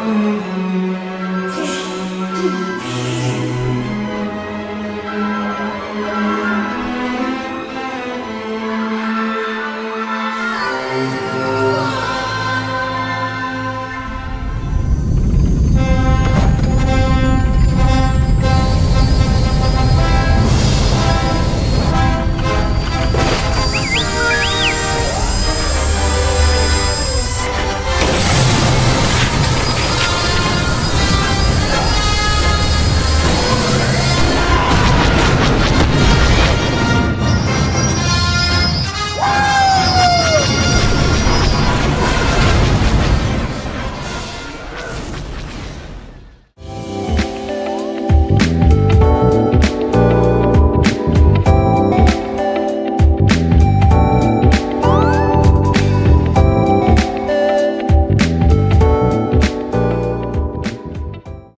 Música